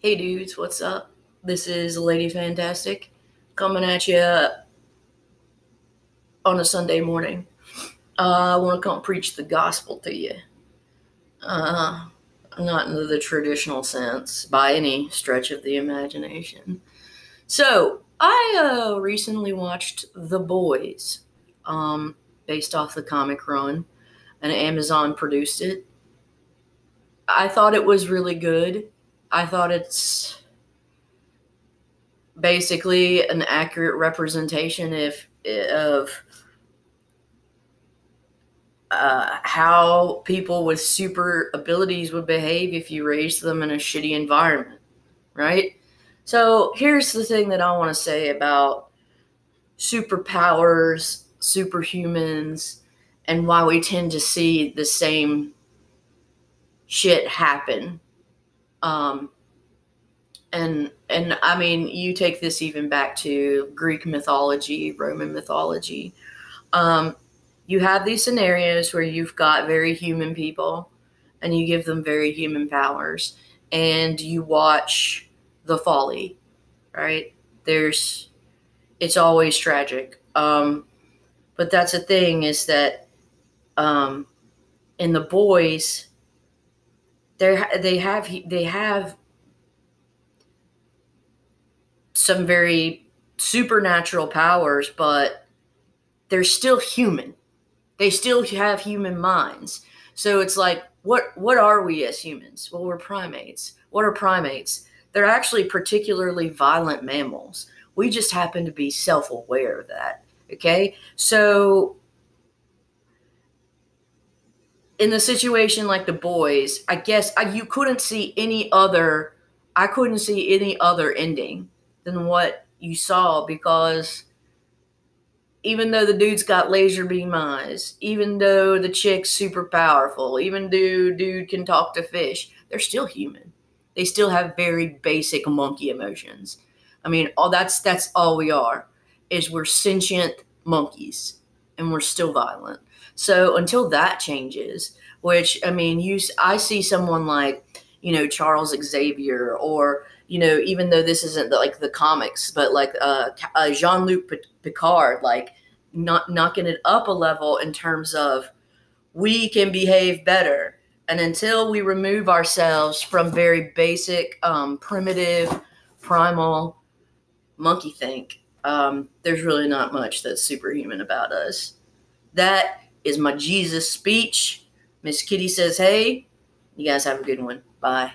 Hey dudes, what's up? This is Lady Fantastic coming at you on a Sunday morning. Uh, I want to come preach the gospel to you. Uh, not in the traditional sense by any stretch of the imagination. So, I uh, recently watched The Boys, um, based off the comic run, and Amazon produced it. I thought it was really good. I thought it's basically an accurate representation if of uh, how people with super abilities would behave if you raised them in a shitty environment, right? So here's the thing that I want to say about superpowers, superhumans, and why we tend to see the same shit happen. Um, and and I mean, you take this even back to Greek mythology, Roman mythology. Um, you have these scenarios where you've got very human people, and you give them very human powers, and you watch the folly. Right? There's, it's always tragic. Um, but that's the thing is that, um, in the boys, they they have they have some very supernatural powers, but they're still human. They still have human minds. So it's like, what what are we as humans? Well, we're primates. What are primates? They're actually particularly violent mammals. We just happen to be self-aware of that. Okay? So in the situation like the boys, I guess I, you couldn't see any other. I couldn't see any other ending than what you saw because even though the dude's got laser beam eyes, even though the chick's super powerful, even though dude can talk to fish, they're still human. They still have very basic monkey emotions. I mean, all that's that's all we are is we're sentient monkeys and we're still violent. So until that changes, which I mean, you I see someone like you know Charles Xavier, or you know even though this isn't the, like the comics, but like uh, uh Jean Luc Picard, like not knocking it up a level in terms of we can behave better. And until we remove ourselves from very basic, um, primitive, primal monkey think, um, there's really not much that's superhuman about us. That is my Jesus speech. Miss Kitty says, hey, you guys have a good one. Bye.